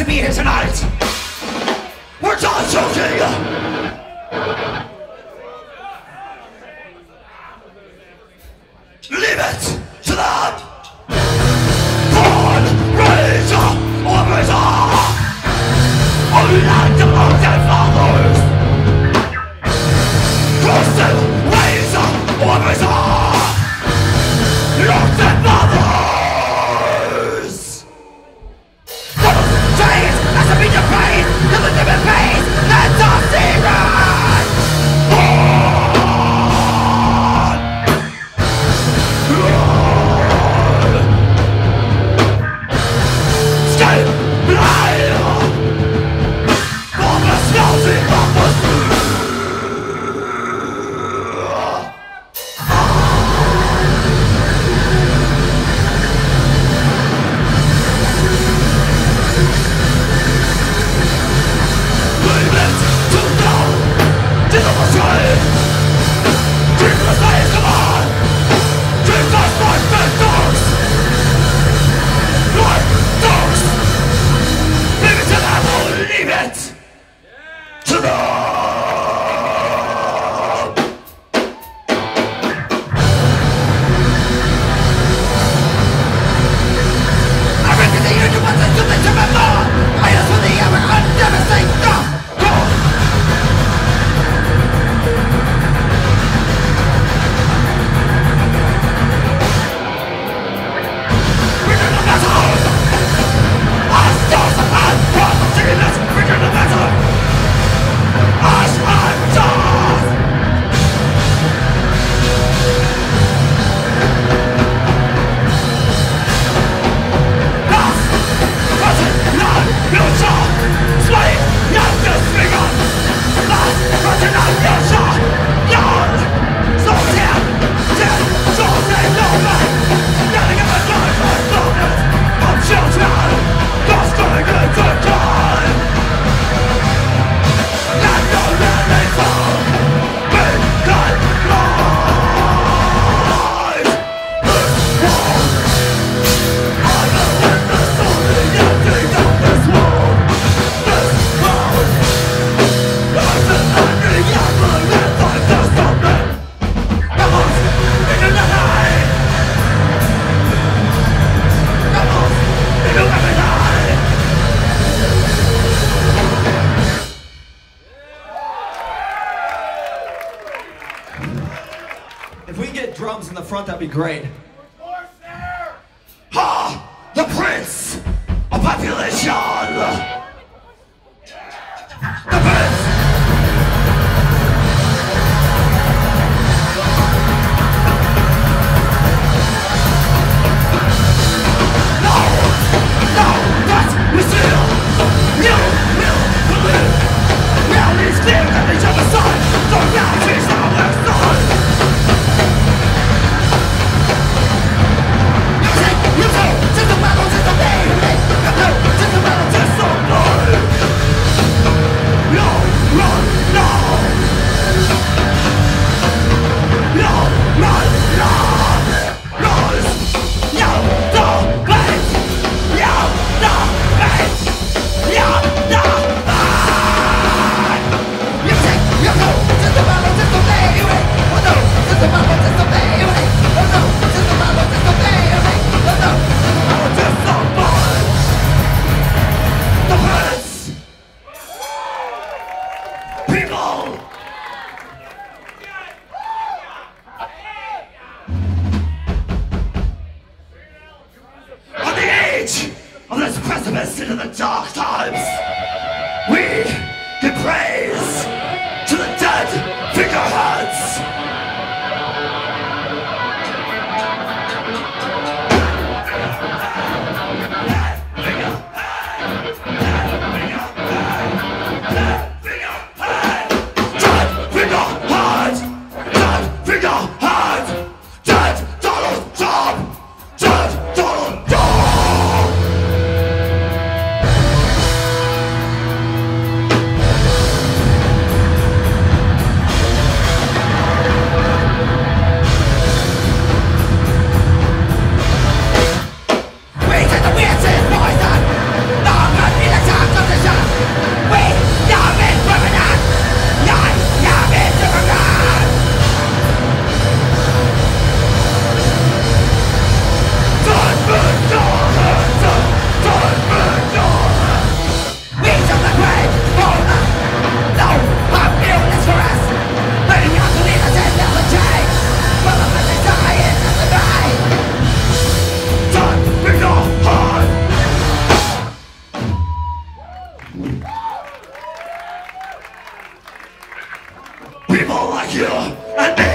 to be here tonight. We're Die Choking! front, that'd be great. Ha! The Prince of Population! Dracula and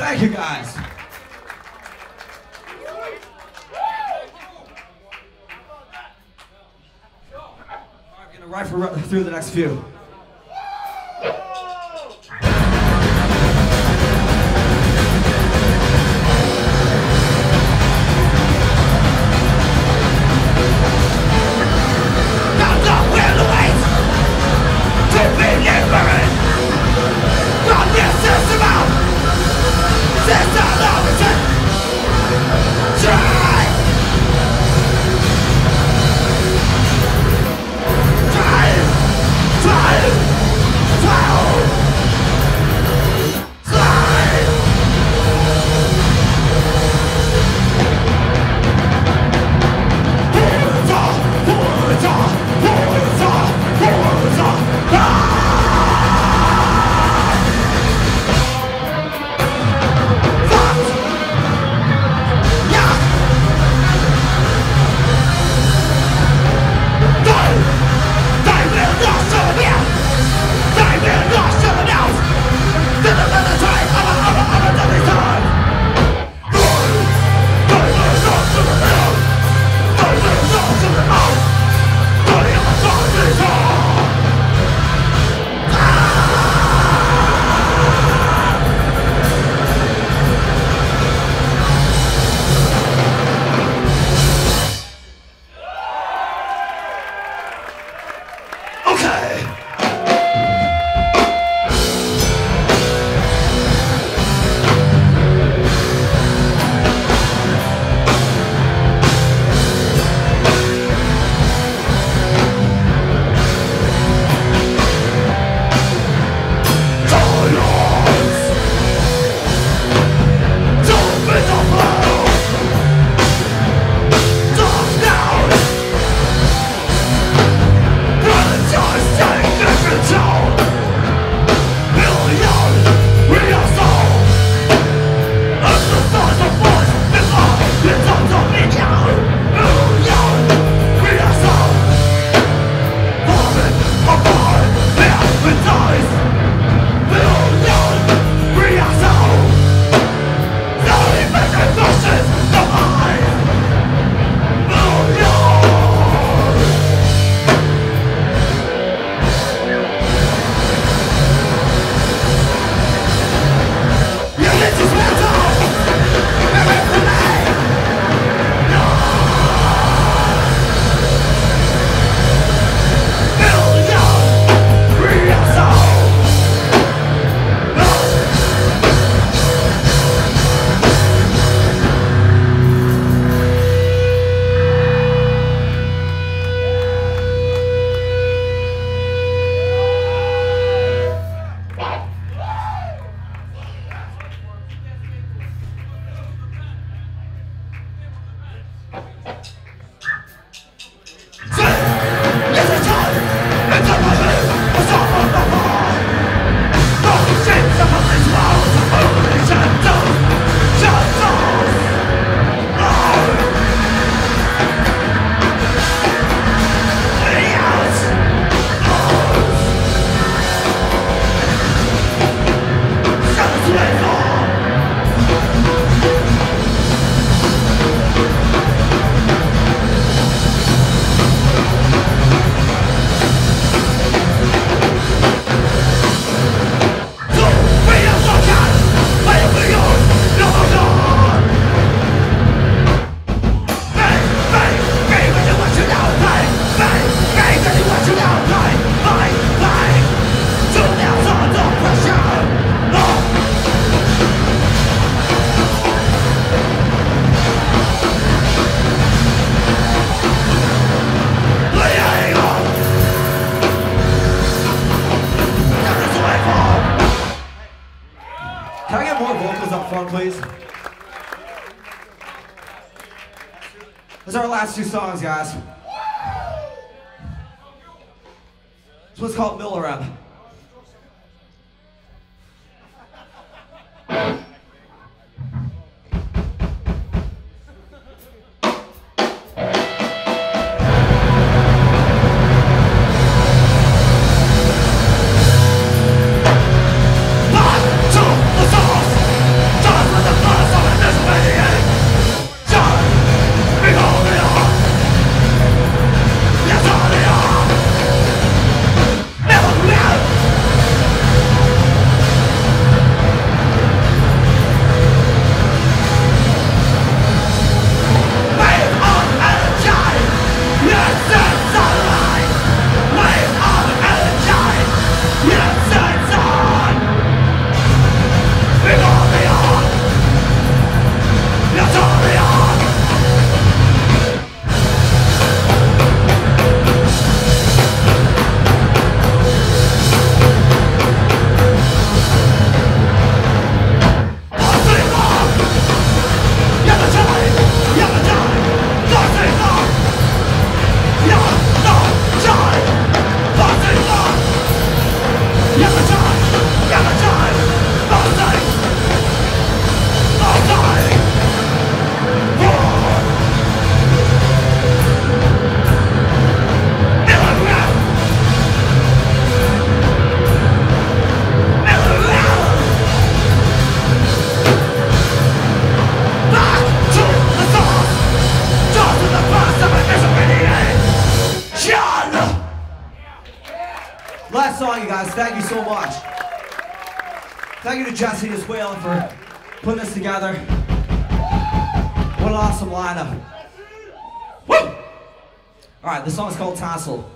Thank you guys. Right, we're gonna rifle through the next few. More vocals up front, please? Those are our last two songs, guys. This one's called Millerem. Back to Jesse as well for putting this together. What an awesome lineup. Woo! All right, the song is called Tassel.